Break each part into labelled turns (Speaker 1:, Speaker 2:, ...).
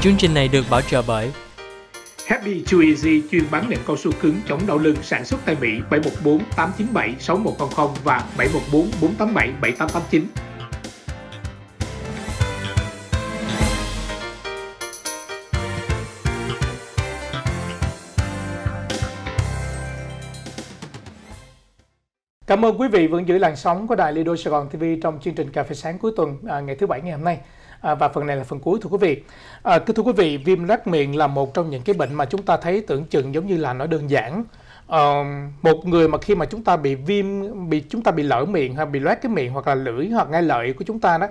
Speaker 1: Chương trình này được bảo trợ bởi
Speaker 2: Happy Chew Easy chuyên bán nệm cao su cứng chống đau lưng sản xuất tại Mỹ 714 897 6100 và 714 487 7889. Cảm ơn quý vị vẫn giữ làn sóng của đài Lido Sài Gòn TV trong chương trình Cà phê sáng cuối tuần à, ngày thứ bảy ngày hôm nay. À, và phần này là phần cuối thưa quý vị. À, thưa quý vị, viêm lát miệng là một trong những cái bệnh mà chúng ta thấy tưởng chừng giống như là nó đơn giản. À, một người mà khi mà chúng ta bị viêm, bị chúng ta bị lở miệng hay bị loét cái miệng hoặc là lưỡi hoặc ngay lợi của chúng ta đó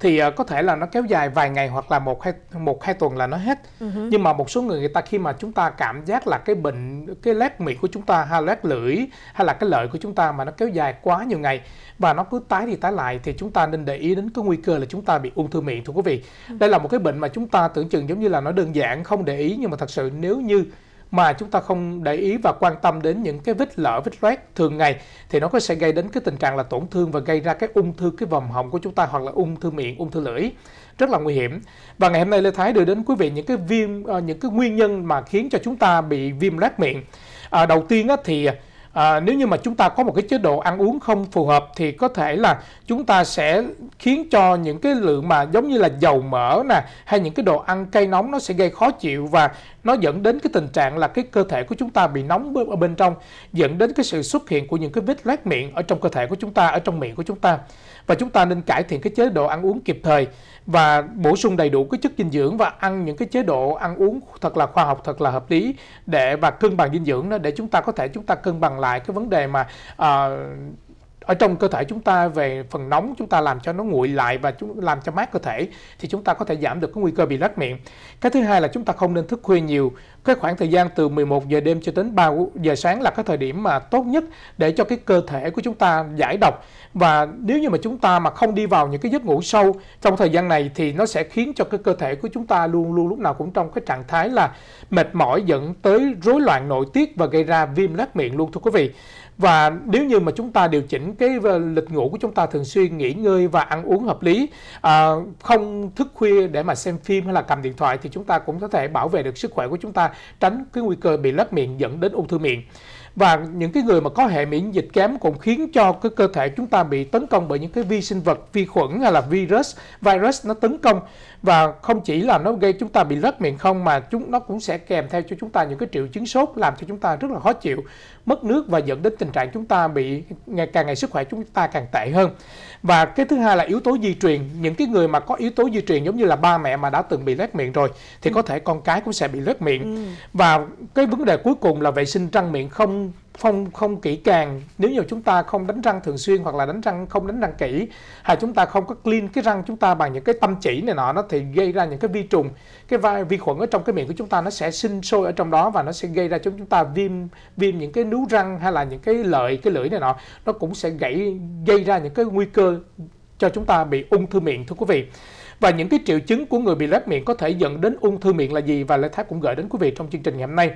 Speaker 2: thì uh, có thể là nó kéo dài vài ngày hoặc là một hai một hai tuần là nó hết uh-huh. nhưng mà một số người người ta khi mà chúng ta cảm giác là cái bệnh cái lét miệng của chúng ta hay lét lưỡi hay là cái lợi của chúng ta mà nó kéo dài quá nhiều ngày và nó cứ tái đi tái lại thì chúng ta nên để ý đến cái nguy cơ là chúng ta bị ung thư miệng thưa quý vị uh-huh. đây là một cái bệnh mà chúng ta tưởng chừng giống như là nó đơn giản không để ý nhưng mà thật sự nếu như mà chúng ta không để ý và quan tâm đến những cái vết lở vết loét thường ngày thì nó có sẽ gây đến cái tình trạng là tổn thương và gây ra cái ung thư cái vòng họng của chúng ta hoặc là ung thư miệng ung thư lưỡi. Rất là nguy hiểm. Và ngày hôm nay lê thái đưa đến quý vị những cái viêm ờ, những cái nguyên nhân mà khiến cho chúng ta bị viêm loét miệng. À, đầu tiên á, thì à, nếu như mà chúng ta có một cái chế độ ăn uống không phù hợp thì có thể là chúng ta sẽ khiến cho những cái lượng mà giống như là dầu mỡ nè hay những cái đồ ăn cay nóng nó sẽ gây khó chịu và nó dẫn đến cái tình trạng là cái cơ thể của chúng ta bị nóng ở bên trong dẫn đến cái sự xuất hiện của những cái vết loét miệng ở trong cơ thể của chúng ta ở trong miệng của chúng ta. Và chúng ta nên cải thiện cái chế độ ăn uống kịp thời và bổ sung đầy đủ cái chất dinh dưỡng và ăn những cái chế độ ăn uống thật là khoa học thật là hợp lý để và cân bằng dinh dưỡng đó để chúng ta có thể chúng ta cân bằng lại cái vấn đề mà uh, ở trong cơ thể chúng ta về phần nóng chúng ta làm cho nó nguội lại và chúng, làm cho mát cơ thể, thì chúng ta có thể giảm được cái nguy cơ bị rách miệng. Cái thứ hai là chúng ta không nên thức khuya nhiều. Cái khoảng thời gian từ 11 giờ đêm cho đến 3 giờ sáng là cái thời điểm mà tốt nhất để cho cái cơ thể của chúng ta giải độc và nếu như mà chúng ta mà không đi vào những cái giấc ngủ sâu trong thời gian này thì nó sẽ khiến cho cái cơ thể của chúng ta luôn luôn lúc nào cũng trong cái trạng thái là mệt mỏi, dẫn tới rối loạn nội tiết và gây ra viêm lát miệng luôn, thưa quý vị và nếu như mà chúng ta điều chỉnh cái ờ, lịch ngủ của chúng ta thường xuyên nghỉ ngơi và ăn uống hợp lý à, không thức khuya để mà xem phim hay là cầm điện thoại thì chúng ta cũng có thể bảo vệ được sức khỏe của chúng ta tránh cái nguy cơ bị lấp miệng dẫn đến ung thư miệng và những cái người mà có hệ miễn dịch kém cũng khiến cho cái cơ thể chúng ta bị tấn công bởi những cái vi sinh vật vi khuẩn hay là virus virus nó tấn công và không chỉ là nó gây chúng ta bị lất miệng không mà chúng nó cũng sẽ kèm theo cho chúng ta những cái triệu chứng sốt làm cho chúng ta rất là khó chịu mất nước và dẫn đến tình trạng chúng ta bị ngày càng ngày sức khỏe chúng ta càng tệ hơn và cái thứ hai là yếu tố di truyền những cái người mà có yếu tố di truyền giống như là ba mẹ mà đã từng bị lét miệng rồi thì ừ. có thể con cái cũng sẽ bị lét miệng ừ. và cái vấn đề cuối cùng là vệ sinh răng miệng không không không kỹ càng. Nếu như chúng ta không đánh răng thường xuyên hoặc là đánh răng không đánh răng kỹ hay chúng ta không có clean cái răng chúng ta bằng những cái tâm chỉ này nọ nó thì gây ra những cái vi trùng. Cái vi, vi khuẩn ở trong cái miệng của chúng ta nó sẽ sinh sôi ở trong đó và nó sẽ gây ra cho chúng ta viêm viêm những cái nướu răng hay là những cái lợi cái lưỡi này nọ nó cũng sẽ gây gây ra những cái nguy cơ cho chúng ta bị ung thư miệng thưa quý vị và những cái triệu chứng của người bị loét miệng có thể dẫn đến ung thư miệng là gì và Lê Thái cũng gửi đến quý vị trong chương trình ngày hôm nay.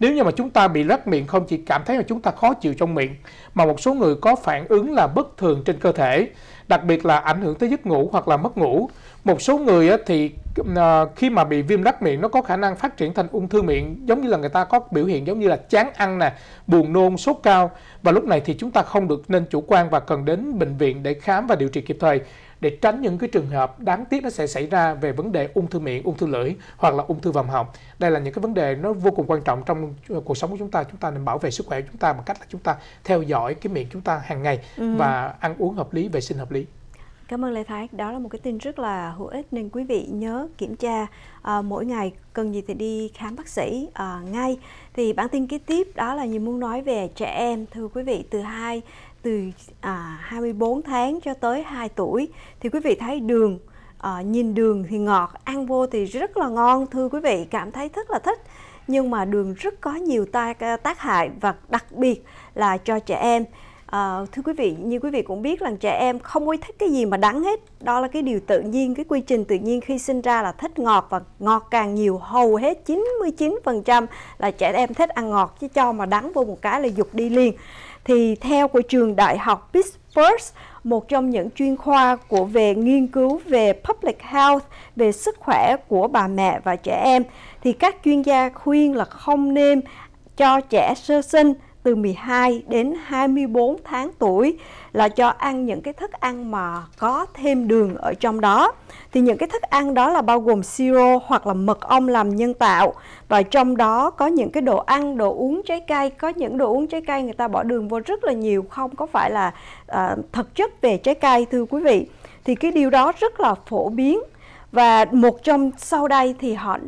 Speaker 2: Nếu như mà chúng ta bị loét miệng không chỉ cảm thấy là chúng ta khó chịu trong miệng mà một số người có phản ứng là bất thường trên cơ thể, đặc biệt là ảnh hưởng tới giấc ngủ hoặc là mất ngủ. Một số người thì ờ, khi mà bị viêm loét miệng nó có khả năng phát triển thành ung thư miệng giống như là người ta có biểu hiện giống như là chán ăn nè, buồn nôn, sốt cao và lúc này thì chúng ta không được nên chủ quan và cần đến bệnh viện để khám và điều trị kịp thời để tránh những cái trường hợp đáng tiếc nó sẽ xảy ra về vấn đề ung thư miệng, ung thư lưỡi hoặc là ung thư vòm họng. Đây là những cái vấn đề nó vô cùng quan trọng trong cuộc sống của chúng ta. Chúng ta nên bảo vệ sức khỏe của chúng ta bằng cách là chúng ta theo dõi cái miệng chúng ta hàng ngày ừ. và ăn uống hợp lý, vệ sinh hợp lý.
Speaker 3: Cảm ơn Lê Thái, đó là một cái tin rất là hữu ích nên quý vị nhớ kiểm tra à, mỗi ngày cần gì thì đi khám bác sĩ à, ngay. Thì bản tin kế tiếp đó là như muốn nói về trẻ em thưa quý vị từ 2 từ à, 24 tháng cho tới 2 tuổi. Thì quý vị thấy đường à, nhìn đường thì ngọt ăn vô thì rất là ngon. Thưa quý vị cảm thấy rất là thích. Nhưng mà đường rất có nhiều tác, tác hại và đặc biệt là cho trẻ em. À, thưa quý vị như quý vị cũng biết là trẻ em không có thích cái gì mà đắng hết. Đó là cái điều tự nhiên cái quy trình tự nhiên khi sinh ra là thích ngọt và ngọt càng nhiều hầu hết 99% là trẻ em thích ăn ngọt. Chứ cho mà đắng vô một cái là dục đi liền thì theo của trường đại học Pittsburgh, một trong những chuyên khoa của về nghiên cứu về public health, về sức khỏe của bà mẹ và trẻ em, thì các chuyên gia khuyên là không nên cho trẻ sơ sinh từ 12 đến 24 tháng tuổi là cho ăn những cái thức ăn mà có thêm đường ở trong đó. Thì những cái thức ăn đó là bao gồm siro hoặc là mật ong làm nhân tạo và trong đó có những cái đồ ăn, đồ uống trái cây, có những đồ uống trái cây người ta bỏ đường vô rất là nhiều, không có phải là à, thực chất về trái cây thưa quý vị. Thì cái điều đó rất là phổ biến và một trong sau đây thì họ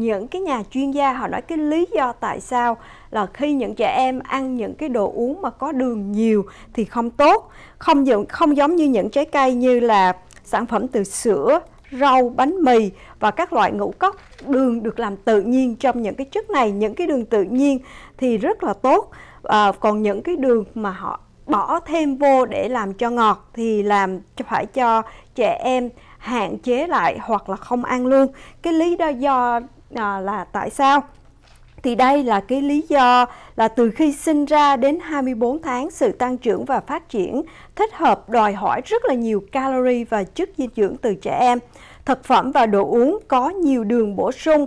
Speaker 3: những cái nhà chuyên gia họ nói cái lý do tại sao là khi những trẻ em ăn những cái đồ uống mà có đường nhiều thì không tốt. Không giống không giống như những trái cây như là sản phẩm từ sữa rau bánh mì và các loại ngũ cốc. Đường được làm tự nhiên trong những cái chất này những cái đường tự nhiên thì rất là tốt. À, còn những cái đường mà họ bỏ thêm vô để làm cho ngọt thì làm phải cho trẻ em hạn chế lại hoặc là không ăn luôn. Cái lý do à, là tại sao thì đây là cái lý do là từ khi sinh ra đến 24 tháng sự tăng trưởng và phát triển thích hợp đòi hỏi rất là nhiều calorie và chất dinh dưỡng từ trẻ em. Thực phẩm và đồ uống có nhiều đường bổ sung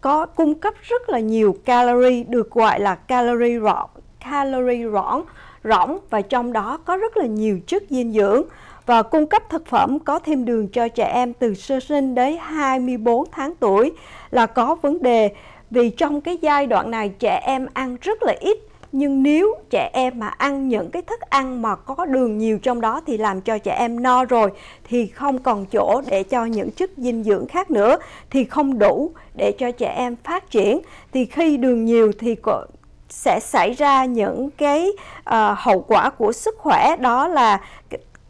Speaker 3: có cung cấp rất là nhiều calorie được gọi là calorie rỗng calorie rỗng rỗng và trong đó có rất là nhiều chất dinh dưỡng và cung cấp thực phẩm có thêm đường cho trẻ em từ sơ sinh đến 24 tháng tuổi là có vấn đề. Vì trong cái giai đoạn này trẻ em ăn rất là ít nhưng nếu trẻ em mà ăn những cái thức ăn mà có đường nhiều trong đó thì làm cho trẻ em no rồi thì không còn chỗ để cho những chất dinh dưỡng khác nữa thì không đủ để cho trẻ em phát triển. Thì khi đường nhiều thì sẽ xảy ra những cái uh, hậu quả của sức khỏe đó là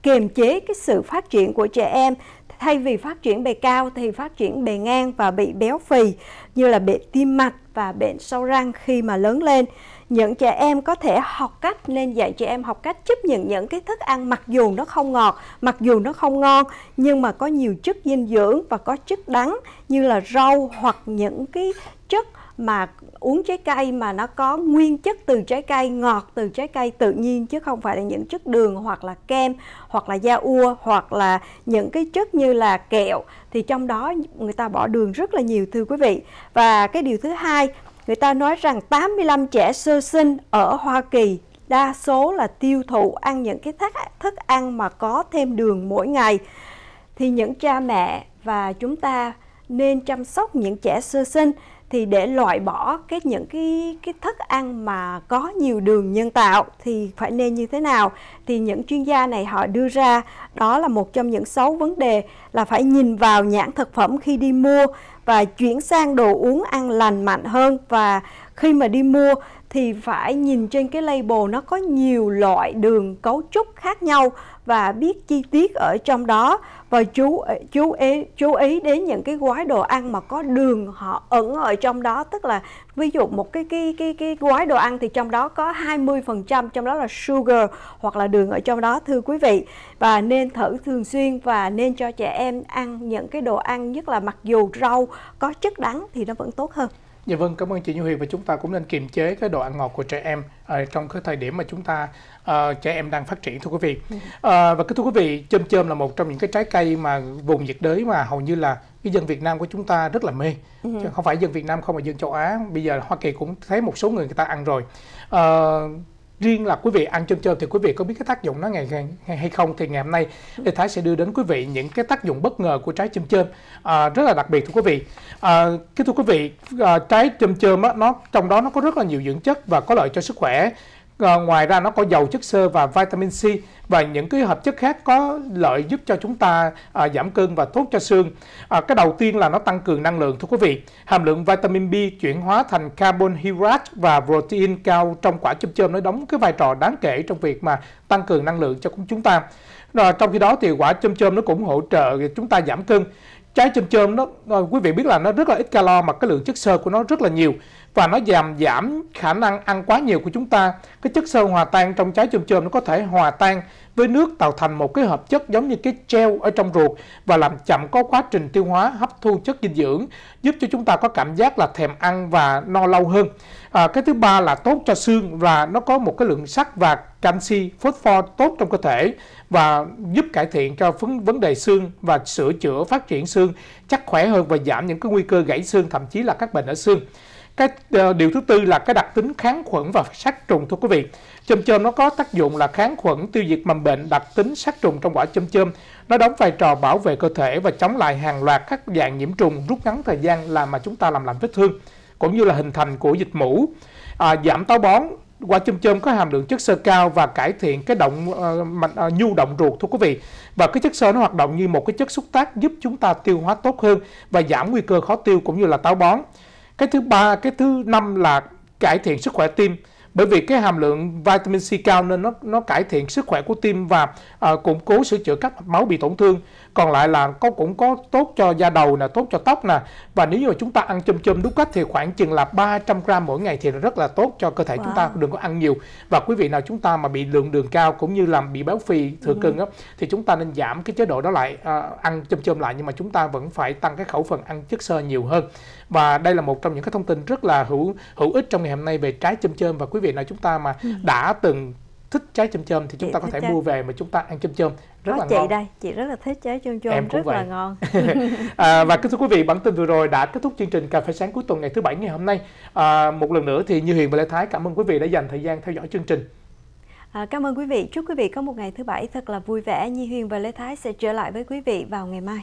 Speaker 3: kiềm chế cái sự phát triển của trẻ em. Thay vì phát triển bề cao thì phát triển bề ngang và bị béo phì, như là bệnh tim mạch và bệnh sâu răng khi mà lớn lên. Những trẻ em có thể học cách, nên dạy trẻ em học cách chấp nhận những cái thức ăn mặc dù nó không ngọt, mặc dù nó không ngon, nhưng mà có nhiều chất dinh dưỡng và có chất đắng, như là rau hoặc những cái chất mà uống trái cây mà nó có nguyên chất từ trái cây, ngọt từ trái cây tự nhiên chứ không phải là những chất đường hoặc là kem hoặc là da ua hoặc là những cái chất như là kẹo. Thì trong đó người ta bỏ đường rất là nhiều, thưa quý vị. Và cái điều thứ hai, người ta nói rằng 85 trẻ sơ sinh ở Hoa Kỳ đa số là tiêu thụ, ăn những cái thức thức ăn mà có thêm đường mỗi ngày. Thì những cha mẹ và chúng ta nên chăm sóc những trẻ sơ sinh thì để loại bỏ cái những cái cái thức ăn mà có nhiều đường nhân tạo thì phải nên như thế nào? Thì những chuyên gia này họ đưa ra, đó là một trong những sáu vấn đề là phải nhìn vào nhãn thực phẩm khi đi mua và chuyển sang đồ uống ăn lành mạnh hơn và khi mà đi mua thì phải nhìn trên cái label nó có nhiều loại đường cấu trúc khác nhau và biết chi tiết ở trong đó. Và chú chú ý chú ý đến những cái gói đồ ăn mà có đường họ ẩn ở trong đó. Tức là ví dụ một cái cái cái cái gói đồ ăn thì trong đó có 20% trong đó là sugar hoặc là đường ở trong đó, thưa quý vị. Và nên thử thường xuyên và nên cho trẻ em ăn những cái đồ ăn, nhất là mặc dù rau có chất đắng thì nó vẫn tốt hơn.
Speaker 2: Dạ vâng, cảm ơn chị Như Huyền và chúng ta cũng nên kiềm chế cái độ ăn ngọt của trẻ em à, trong cái thời điểm mà chúng ta uh, trẻ em đang phát triển thưa quý vị. Uh, và cái thưa quý vị, chôm chôm là một trong những cái trái cây mà vùng nhiệt đới mà hầu như là cái dân Việt Nam của chúng ta rất là mê. Ừ. Chứ không phải dân Việt Nam không mà dân châu Á. Bây giờ Hoa Kỳ cũng thấy một số người người ta ăn rồi. Uh, riêng là quý vị ăn chôm chôm thì quý vị có biết cái tác dụng nó ngày, ngày hay không? Thì ngày hôm nay Lê Thái sẽ đưa đến quý vị những cái tác dụng bất ngờ của trái chôm chôm à, rất là đặc biệt thưa quý vị. À, kính thưa quý vị à, trái chôm chôm á, nó trong đó nó có rất là nhiều dưỡng chất và có lợi cho sức khỏe à, ngoài ra nó có dầu chất xơ và vitamin C và những cái hợp chất khác có lợi giúp cho chúng ta à, giảm cân và tốt cho xương. À, cái đầu tiên là nó tăng cường năng lượng thưa quý vị. Hàm lượng vitamin B chuyển hóa thành carbohydrate và protein cao trong quả chôm chôm nó đóng cái vai trò đáng kể trong việc mà tăng cường năng lượng cho chúng ta. Rồi, trong khi đó thì quả chôm chôm nó cũng hỗ trợ chúng ta giảm cân trái chôm chôm nó ờ, quý vị biết là nó rất là ít calo mà cái lượng chất xơ của nó rất là nhiều và nó giảm giảm khả năng ăn quá nhiều của chúng ta. Cái chất xơ hòa tan trong trái chôm chôm nó có thể hòa tan với nước tạo thành một cái hợp chất giống như cái gel ở trong ruột và làm chậm có quá trình tiêu hóa hấp thu chất dinh dưỡng giúp cho chúng ta có cảm giác là thèm ăn và no lâu hơn. À, cái thứ ba là tốt cho xương và nó có một cái lượng sắt và canxi phosphor tốt trong cơ thể và giúp cải thiện cho vấn vấn đề xương và sửa chữa phát triển xương chắc khỏe hơn và giảm những cái nguy cơ gãy xương thậm chí là các bệnh ở xương cái ờ, điều thứ tư là cái đặc tính kháng khuẩn và sát trùng thưa quý vị. Chôm chôm nó có tác dụng là kháng khuẩn tiêu diệt mầm bệnh đặc tính sát trùng trong quả chôm chôm. Nó đóng vai trò bảo vệ cơ thể và chống lại hàng loạt các dạng nhiễm trùng rút ngắn thời gian làm mà chúng ta làm lành vết thương cũng như là hình thành của dịch mũ. À, giảm táo bón quả chôm chôm có hàm lượng chất xơ cao và cải thiện cái động uh, mạch uh, nhu động ruột thưa quý vị. Và cái chất xơ nó hoạt động như một cái chất xúc tác giúp chúng ta tiêu hóa tốt hơn và giảm nguy cơ khó tiêu cũng như là táo bón cái thứ ba cái thứ năm là cải thiện sức khỏe tim. Bởi vì cái hàm lượng vitamin C cao nên nó nó cải thiện sức khỏe của tim và uh, củng cố sửa chữa các mạch máu bị tổn thương còn lại là có cũng có tốt cho da đầu nè tốt cho tóc nè và nếu như chúng ta ăn chôm chôm đúng cách thì khoảng chừng là 300 gram mỗi ngày thì rất là tốt cho cơ thể wow. chúng ta đừng có ăn nhiều và quý vị nào chúng ta mà bị lượng đường cao cũng như làm bị béo phì thừa ừ. cân á thì chúng ta nên giảm cái chế độ đó lại uh, ăn chôm chôm lại nhưng mà chúng ta vẫn phải tăng cái khẩu phần ăn chất xơ nhiều hơn và đây là một trong những cái thông tin rất là hữu hữu ích trong ngày hôm nay về trái chôm chôm và quý vị nào chúng ta mà ừ. đã từng thích trái chôm chôm thì chúng chị ta có thể trái. mua về mà chúng ta ăn chôm chôm rất
Speaker 3: có
Speaker 2: là
Speaker 3: chị
Speaker 2: ngon.
Speaker 3: đây chị rất là thích trái chôm chôm em rất vậy. là ngon
Speaker 2: à, và kính thưa quý vị bản tin vừa rồi đã kết thúc chương trình cà phê sáng cuối tuần ngày thứ bảy ngày hôm nay à, một lần nữa thì như Hiền và Lê Thái cảm ơn quý vị đã dành thời gian theo dõi chương trình
Speaker 3: À, cảm ơn quý vị. Chúc quý vị có một ngày thứ bảy thật là vui vẻ. Nhi Huyền và Lê Thái sẽ trở lại với quý vị vào ngày mai.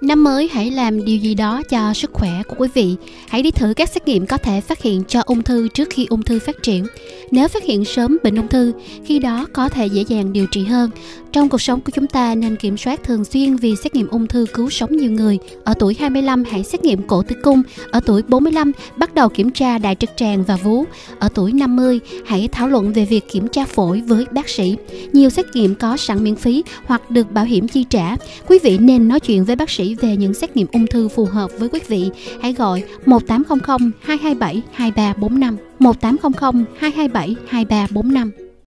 Speaker 1: Năm mới hãy làm điều gì đó cho sức khỏe của quý vị. Hãy đi thử các xét nghiệm có thể phát hiện cho ung thư trước khi ung thư phát triển. Nếu phát hiện sớm bệnh ung thư, khi đó có thể dễ dàng điều trị hơn. Trong cuộc sống của chúng ta nên kiểm soát thường xuyên vì xét nghiệm ung thư cứu sống nhiều người. Ở tuổi 25 hãy xét nghiệm cổ tử cung, ở tuổi 45 bắt đầu kiểm tra đại trực tràng và vú. Ở tuổi 50 hãy thảo luận về việc kiểm tra phổi với bác sĩ. Nhiều xét nghiệm có sẵn miễn phí hoặc được bảo hiểm chi trả. Quý vị nên nói chuyện với bác sĩ về những xét nghiệm ung thư phù hợp với quý vị. Hãy gọi 1800 227 2345 1800 227 2345